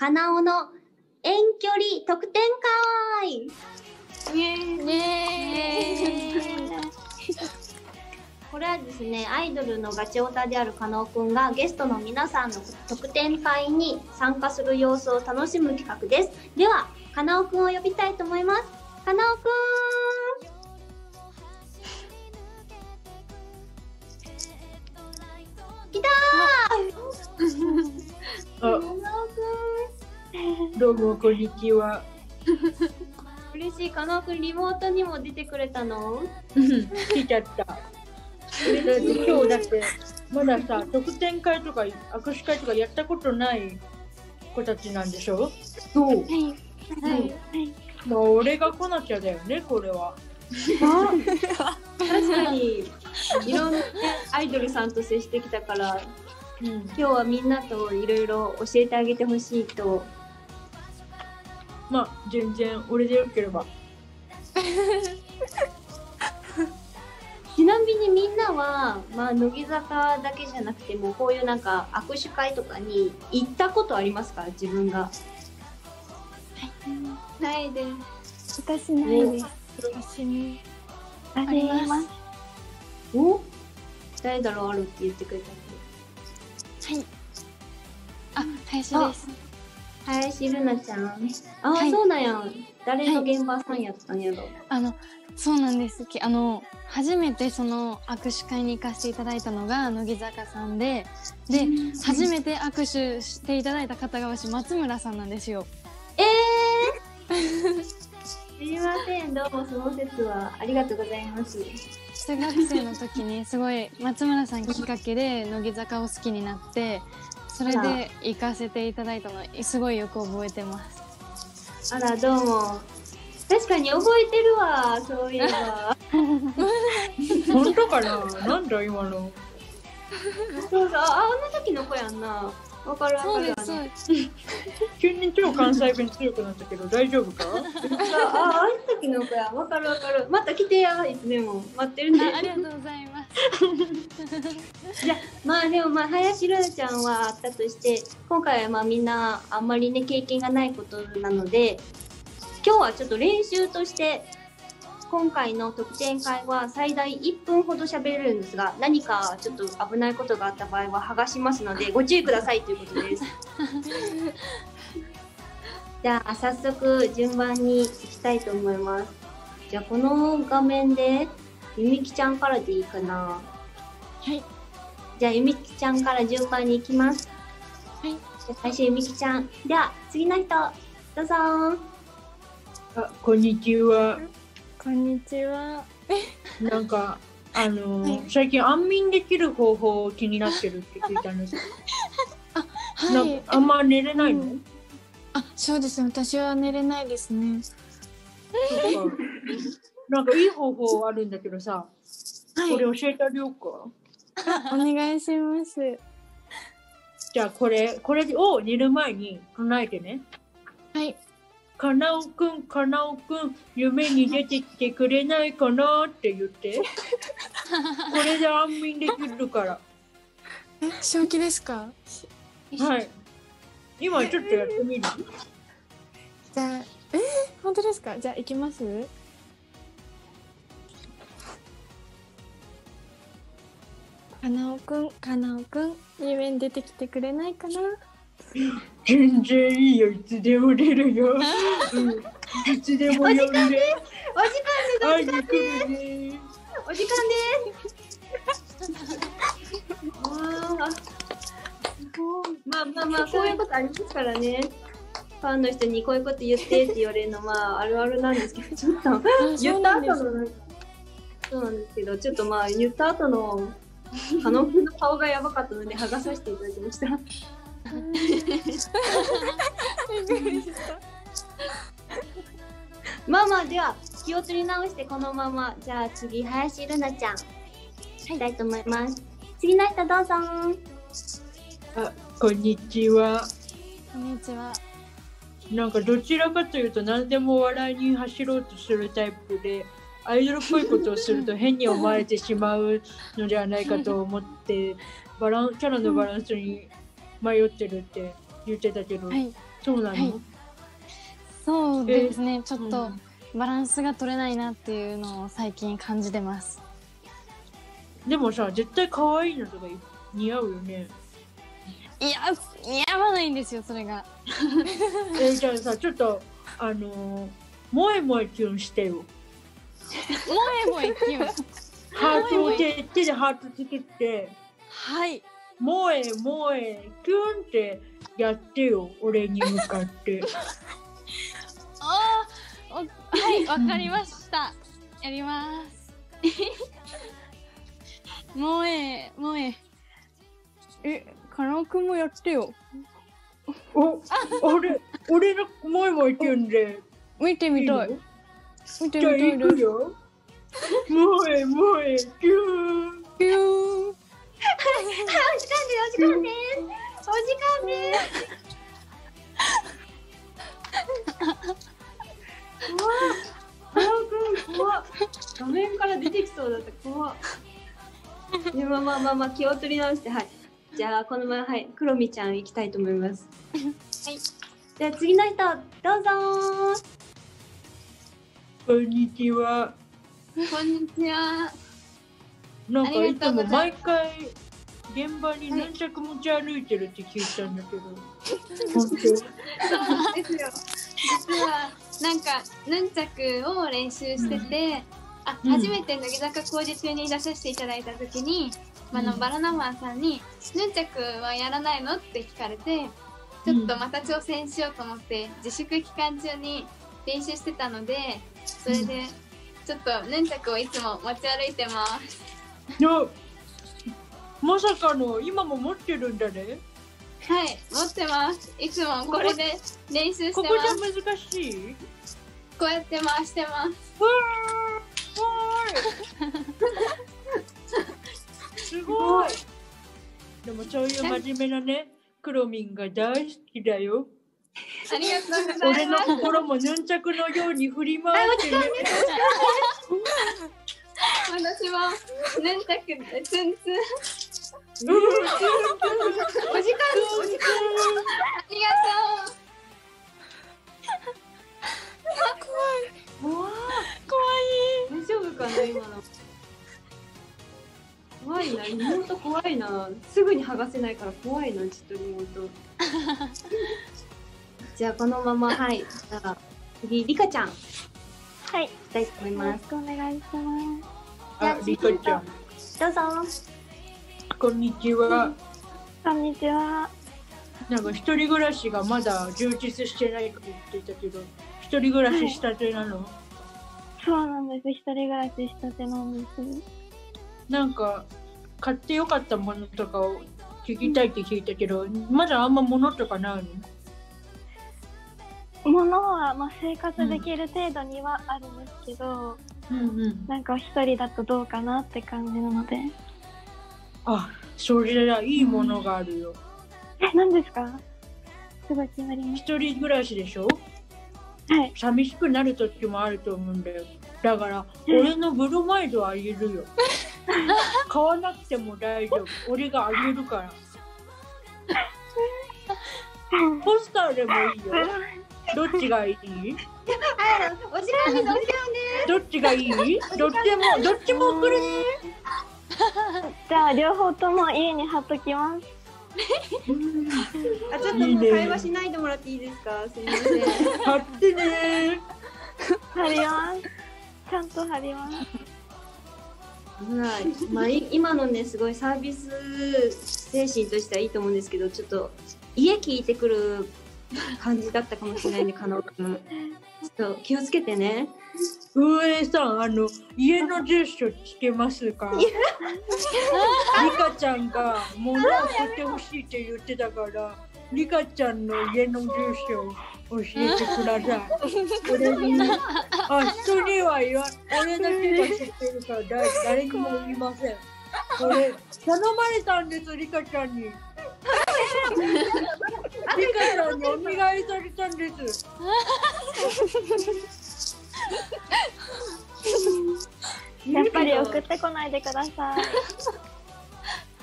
かなおの遠距離特典会イエーイイエーイこれはですね、アイドルのガチオタであるかなおくんがゲストの皆さんの特典会に参加する様子を楽しむ企画です。では、かなおくんを呼びたいと思います。かなおくんどうもこんにちは。ん 嬉しい、かな？おくんリモートにも出てくれたの？うん来ちゃった。今日だってまださ特典会とか握手会とかやったことない子たちなんでしょ？そう。はいはいまあ俺が来なきゃだよねこれは。確かに、いろんなねアイドルさんと接してきたから、うん。今日はみんなといろいろ教えてあげてほしいと。まあ全然俺でよければ。ちなみにみんなは、まあ、乃木坂だけじゃなくても、こういうなんか握手会とかに行ったことありますか？自分が。ないです。私ないです。私に。あります。お？誰だろう？あるって言ってくれたっはい。あ林です。け林瑠奈ちゃん。ああ、はいそうなんや。誰の現場さんやったんやろ。あのそうなんですきあの初めてその握手会に行かせていただいたのが乃木坂さんでで初めて握手していただいた方が私松村さんなんですよえー、すいません、どうもその説はありがとうございます。中学生の時にすごい松村さんきっかけで乃木坂を好きになってそれで行かせていただいたのすごいよく覚えてますあら、どうも。確かに覚えてるわ、そういえば。本当かな？なんだ今の？そうそう、あ、あの時の子やんな。わかるわかるそうですそうです 急に超関西弁強くなったけど大丈夫か？あ、あ、あの時の子や。わかるわかる。また来てや、いつでも。待ってるあありね。がとうございますじゃあまあでもまあ、林瑠奈ちゃんはあったとして、今回はまあみんなあんまりね、経験がないことなので、今日はちょっと練習として、今回の特典会は最大1分ほど喋れるんですが、何かちょっと危ないことがあった場合は剥がしますので、ご注意くださいということです。じゃあ早速順番に行きたいと思います。じゃあこの画面で、ゆみきちゃんからでいいかな。はいじゃあゆみきちゃんから順番に行きます。はいじゃあ最初ゆみきちゃん。では次の人、どうぞー。あこんにちは。こんにちは なんかあのーはい最近安眠できる方法気になってるって聞いたんです けど、なんはいかあんま寝れないの？あそうです私は寝れないですね なんかいい方法あるんだけどさ、はいこれ教えてあげようか。お願いしますじゃあこれこれを寝る前に唱えてね。はいかなおくん、かなおくん、夢に出てきてくれないかなって言って。これで安眠できるから。え正気ですか？はい。今ちょっとやってみる？じゃあえー、本当ですか？じゃあ行きます？なおくんかなおくん夢に出てきてくれないかな？全然いいよ、いつでも出るよ。うん、いつでも呼んで。お時間です。お時間です。わあ、す。ごい。まあまあまあ、こういうことあります。からね。ファンの人にこういうこと言ってって言われるのまああるあるなんです。けど、ちょっと言った後のそうなんです。けど、ちょっとまあ言った後のあのの顔がやばかったので剥がさせていただきました。まあまあでは気を取り直してこのままじゃあ次林瑠奈ちゃんいきたいと思います。次の人どうぞ。あ、こんにちは。こんにちはなんかどちらかというと何でも笑いに走ろうとするタイプでアイドルっぽいことをすると変に思われてしまうのではないかと思って バランキャラのバランスに迷ってるって言ってたけど、はい。そうなの、はい。そうですね。ちょっとうん。バランスが取れないなっていうのを最近感じてます。でもさ絶対可愛いのとか似合うよね。いや似合わないんですよそれが。えじゃあさちょっとあのー、萌え萌えキュンしてよもえもえキュンハートを手手でハートつけて。はい。萌え萌えキュンってやってよ俺に向かって。あーおはいわかりました。やります。もえもええカラオケもやってよ。お俺俺の萌え萌えキュンで。見ていいのみたい見てじゃあみたいです。行くよ。萌え萌えキュンピューンお時間です。お時間です。お時間です。怖っ。怖っ。画面から出てきそうだった。怖っ。でまあまあまあまあ気を取り直して。はい。じゃあこのままはい。クロミちゃん行きたいと思います。はい。じゃあ次の人どうぞこんにちは。こんにちは。なんかいつも毎回現場にヌンチャク持ち歩いてるって聞いたんだけど、本当そうですよ。実はなんかヌンチャクを練習してて、あ、うん。初めて乃木坂工事中に出させていただいた時に、あのうんバナナマンさんにヌンチャクはやらないのって聞かれて、ちょっとまた挑戦しようと思って自粛期間中に練習してたので、それでちょっとヌンチャクをいつも持ち歩いてます。いやまさかの今も持ってるんだねはい、持ってます。いつもこれで練習してここます。じゃ難しい？こうやって回してます。わーいすごいでもそういう真面目なねクロミンが大好きだよありがとうござ俺のいます。心もヌンチャクのように振り回してね私もヌンチャクでツンツン。うんお時間、お時間。ありがと怖怖い。大丈夫かな今の。怖いな。妹怖いな。すぐに剥がせないから怖いなちょっと妹じゃあこのまま はいじゃあ次リカちゃん。はい、いきたいと思いよます。ろしくお願いします。あリカちゃん。どうぞ。こんにちは。こんにちは。なんか一人暮らしがまだ充実してないって言ってたけど一人暮らししたてなの、そうなんです。一人暮らししたてなんです。なんか買ってよかったものとかを聞きたいって聞いたけどまだあんま物とかないの？物はまあ生活できる程度にはあるんですけど、うんうん。なんか一人だとどうかなって感じなので。あそれだいいものがあるよ。え、何ですか？すごい気になります。一人暮らしでしょ？はい。寂しくなる時もあると思うんだよ。だから俺のブロマイドあげるよ。買わなくても大丈夫。俺があげるから。ポスターでもいいよどっちがいい？お時間です。お時間でどっちがいい？どっちもどっちも送るね。じゃあ両方とも家に貼っときます。すあちょっともう会話しないでもらっていいですか？すみません。貼ってね。貼ります。ちゃんと貼ります。はい、まあ、い 今のねすごいサービス精神としてはいいと思うんですけどちょっと家聞いてくる感じだったかもしれないんで加納くんちょっと気をつけてね。運営さんあの家の住所聞けますか？リカちゃんが物を送ってほしいって言ってたからリカちゃんの家の住所を教えてください。俺にあ人には言わ俺だけが知ってるから誰誰にも言いません。俺頼まれたんですリカちゃんにリカちゃんにお願いされたんですやっぱり送ってこないでください。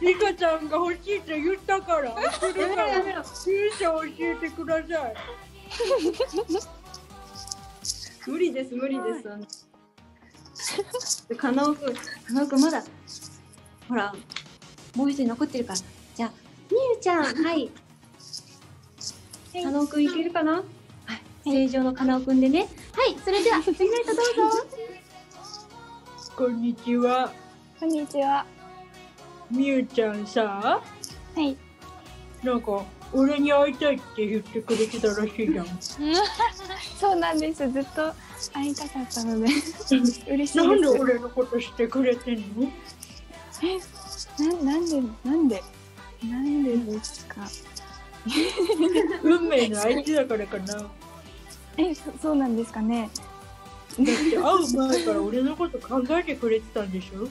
リカちゃんが欲しいって言ったから。それからやめろ勇者教えてください。無理です無理です。加納くん、加納くんまだほらもう一人残ってるから。じゃあみゆちゃんはい。加納くんいけるかな？はい。正常の加納くんでね。はい。それでは次の人どうぞ。こんにちは。こんにちは。みゆちゃんさ、はい。なんか俺に会いたいって言ってくれてたらしいじゃん。そうなんです。ずっと会いたかったので 嬉しいなんで。俺のことしてくれてんの？ななんでなんでなんでですか？運命の相手だからかな。だえ、そそうなんですかね。って会う前から俺のこと考えてくれてたんでしょ？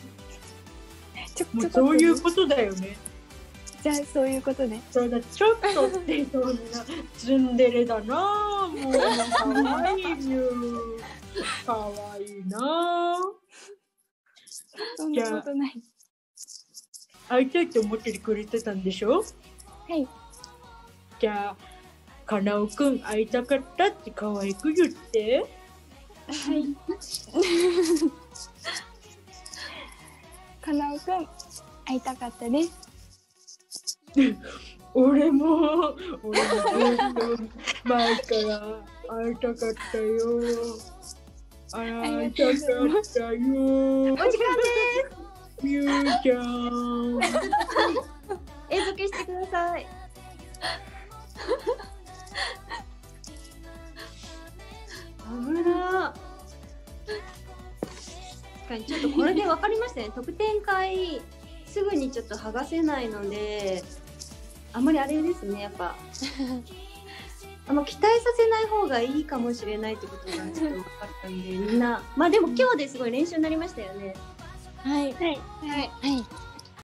ちょもうそういうことだよね。じゃあそういうことで。そうだ、ちょっとってそんなツンデレだなぁ。もう可愛いよ。可愛いなぁ。そんなことない。会いたいって思ってくれてたんでしょ？はい。じゃあ、かなおくん会いたかったって可愛く言って。はい。かなおくん会いたかったです。俺も、俺も前から会いたかったよ。会いたかったよ。お時間みゆちゃん。映像 消してください。危な。確かにちょっとこれで分かりましたね。特典会すぐにちょっと剥がせないので、あんまりあれですね。やっぱ。あの期待させない方がいいかもしれないってことがちょっと分かったんでみんなまあでも今日ですごい練習になりましたよねはいはい。はい。はい